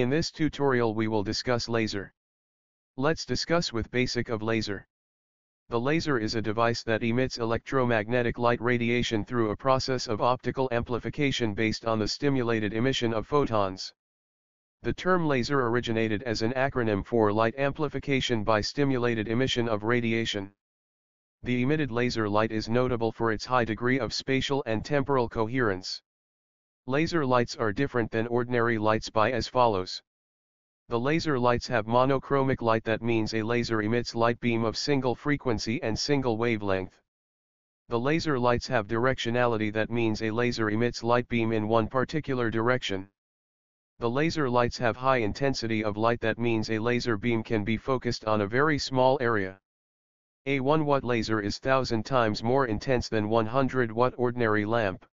In this tutorial we will discuss laser. Let's discuss with basic of laser. The laser is a device that emits electromagnetic light radiation through a process of optical amplification based on the stimulated emission of photons. The term laser originated as an acronym for light amplification by stimulated emission of radiation. The emitted laser light is notable for its high degree of spatial and temporal coherence. Laser lights are different than ordinary lights by as follows. The laser lights have monochromic light that means a laser emits light beam of single frequency and single wavelength. The laser lights have directionality that means a laser emits light beam in one particular direction. The laser lights have high intensity of light that means a laser beam can be focused on a very small area. A 1 watt laser is 1000 times more intense than 100 watt ordinary lamp.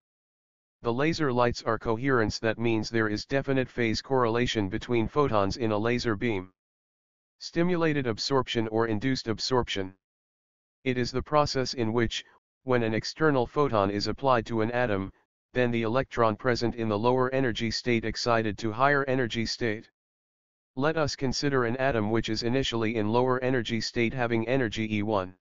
The laser lights are coherence that means there is definite phase correlation between photons in a laser beam. Stimulated absorption or induced absorption. It is the process in which, when an external photon is applied to an atom, then the electron present in the lower energy state excited to higher energy state. Let us consider an atom which is initially in lower energy state having energy E1.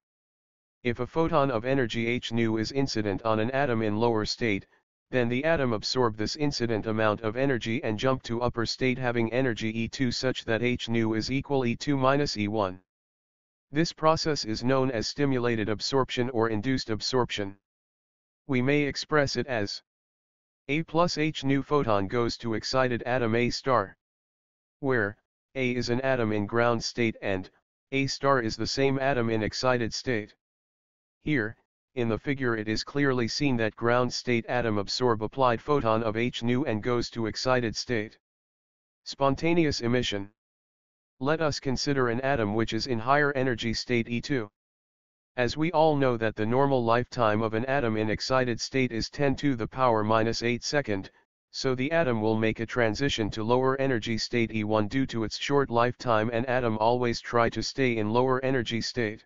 If a photon of energy h nu is incident on an atom in lower state, then the atom absorb this incident amount of energy and jump to upper state having energy E2 such that H nu is equal E2 minus E1. This process is known as stimulated absorption or induced absorption. We may express it as A plus H nu photon goes to excited atom A star. Where, A is an atom in ground state and, A star is the same atom in excited state. Here, in the figure it is clearly seen that ground state atom absorb applied photon of H nu and goes to excited state. Spontaneous emission. Let us consider an atom which is in higher energy state E2. As we all know that the normal lifetime of an atom in excited state is 10 to the power minus 8 second, so the atom will make a transition to lower energy state E1 due to its short lifetime and atom always try to stay in lower energy state.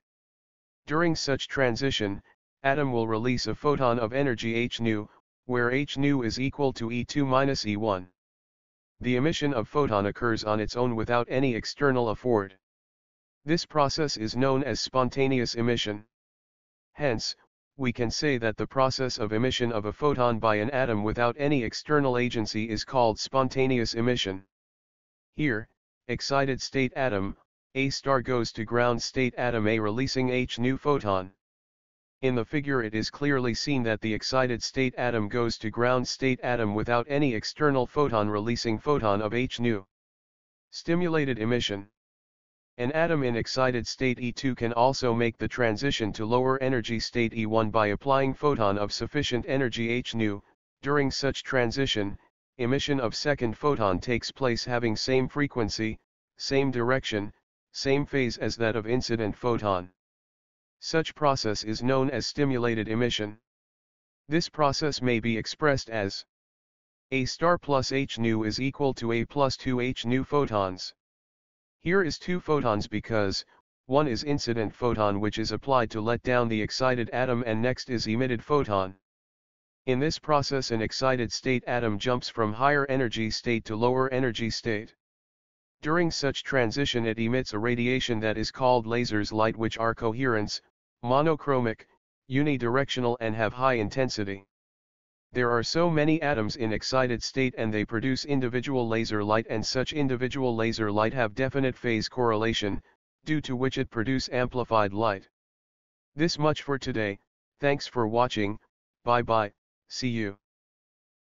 During such transition, atom will release a photon of energy h nu, where h nu is equal to E2 minus E1. The emission of photon occurs on its own without any external afford. This process is known as spontaneous emission. Hence, we can say that the process of emission of a photon by an atom without any external agency is called spontaneous emission. Here, excited state atom, A star goes to ground state atom A releasing H nu photon. In the figure it is clearly seen that the excited state atom goes to ground state atom without any external photon releasing photon of H nu. Stimulated emission. An atom in excited state E2 can also make the transition to lower energy state E1 by applying photon of sufficient energy H nu. During such transition, emission of second photon takes place having same frequency, same direction, same phase as that of incident photon. Such process is known as stimulated emission. This process may be expressed as A star plus H nu is equal to A plus 2 H nu photons. Here is two photons because, one is incident photon which is applied to let down the excited atom and next is emitted photon. In this process an excited state atom jumps from higher energy state to lower energy state. During such transition it emits a radiation that is called lasers light which are coherence, monochromic, unidirectional and have high intensity. There are so many atoms in excited state and they produce individual laser light and such individual laser light have definite phase correlation, due to which it produce amplified light. This much for today, thanks for watching, bye bye, see you.